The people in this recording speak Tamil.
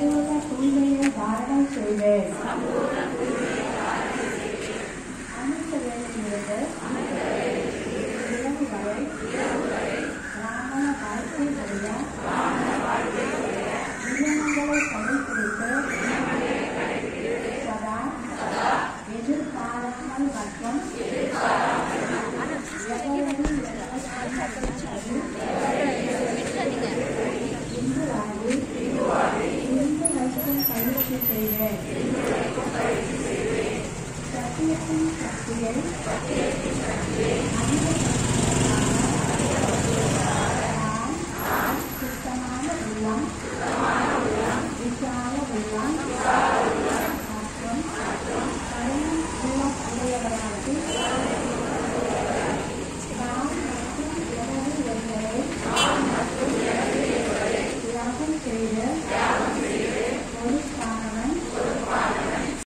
சம்பூர்ண தூய்மையை தாரணம் செய்வேன் அமிர்த வேலையிலிருந்து இரவு வரை பிராமண வாழ்க்கையுடைய நியமங்களை கடைபிடித்து சதா எதிர்பாராமல் மற்றும் Sire. Satya Kim Satye. Ananda Satya. Ram. Ram. Krishnamana Ulam. Ram.